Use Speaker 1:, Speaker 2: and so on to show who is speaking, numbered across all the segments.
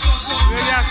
Speaker 1: Venez à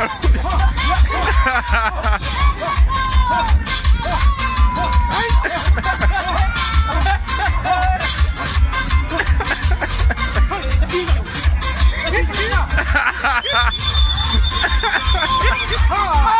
Speaker 2: なるほど
Speaker 3: Ha ha ha!